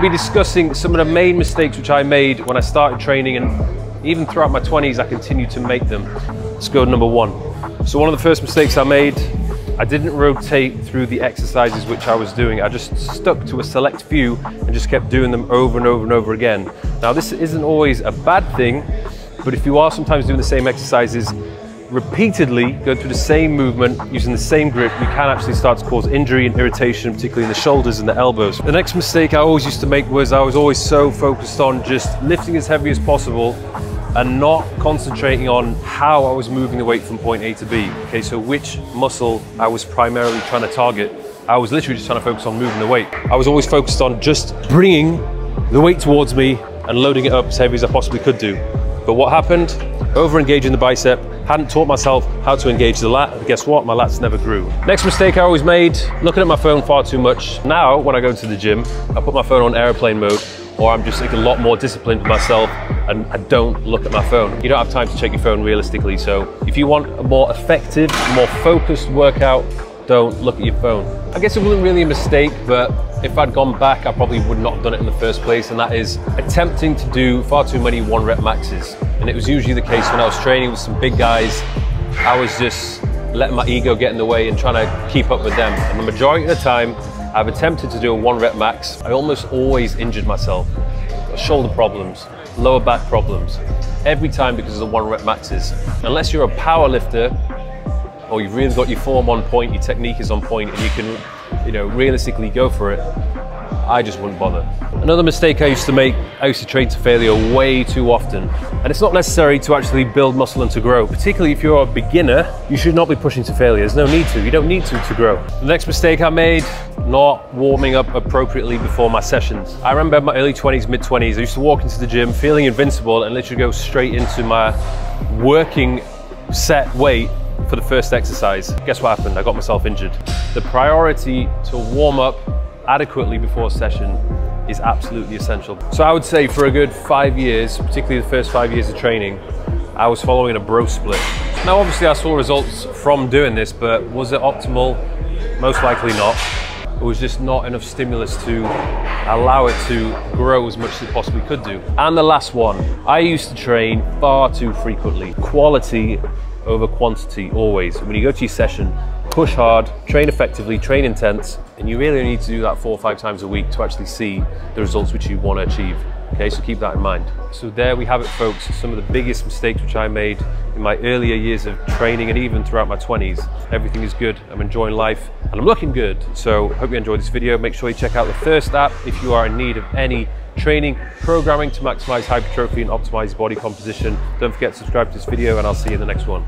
to be discussing some of the main mistakes which I made when I started training and even throughout my 20s I continue to make them. Let's go number one. So one of the first mistakes I made, I didn't rotate through the exercises which I was doing. I just stuck to a select few and just kept doing them over and over and over again. Now this isn't always a bad thing, but if you are sometimes doing the same exercises, repeatedly go through the same movement using the same grip, you can actually start to cause injury and irritation, particularly in the shoulders and the elbows. The next mistake I always used to make was I was always so focused on just lifting as heavy as possible and not concentrating on how I was moving the weight from point A to B. Okay, so which muscle I was primarily trying to target. I was literally just trying to focus on moving the weight. I was always focused on just bringing the weight towards me and loading it up as heavy as I possibly could do. But what happened? Over engaging the bicep, hadn't taught myself how to engage the lat, guess what? My lats never grew. Next mistake I always made, looking at my phone far too much. Now, when I go to the gym, I put my phone on airplane mode, or I'm just like a lot more disciplined with myself and I don't look at my phone. You don't have time to check your phone realistically, so if you want a more effective, more focused workout, don't look at your phone. I guess it wasn't really a mistake, but if I'd gone back, I probably would not have done it in the first place, and that is attempting to do far too many one rep maxes. And it was usually the case when I was training with some big guys, I was just letting my ego get in the way and trying to keep up with them. And the majority of the time, I've attempted to do a one rep max. I almost always injured myself. Shoulder problems, lower back problems, every time because of the one rep maxes. Unless you're a power lifter or you've really got your form on point, your technique is on point, and you can, you know, realistically go for it, I just wouldn't bother. Another mistake I used to make, I used to train to failure way too often. And it's not necessary to actually build muscle and to grow. Particularly if you're a beginner, you should not be pushing to failure. There's no need to, you don't need to to grow. The next mistake I made, not warming up appropriately before my sessions. I remember in my early 20s, mid 20s, I used to walk into the gym feeling invincible and literally go straight into my working set weight for the first exercise. Guess what happened? I got myself injured. The priority to warm up adequately before a session is absolutely essential. So I would say for a good five years, particularly the first five years of training, I was following a bro split. Now obviously I saw results from doing this, but was it optimal? Most likely not. It was just not enough stimulus to allow it to grow as much as it possibly could do. And the last one, I used to train far too frequently. Quality over quantity always. When you go to your session, push hard, train effectively, train intense, and you really need to do that four or five times a week to actually see the results which you want to achieve. Okay, so keep that in mind. So there we have it folks, some of the biggest mistakes which I made in my earlier years of training and even throughout my 20s. Everything is good, I'm enjoying life and I'm looking good. So hope you enjoyed this video. Make sure you check out the THRST app if you are in need of any training, programming to maximize hypertrophy and optimize body composition. Don't forget to subscribe to this video and I'll see you in the next one.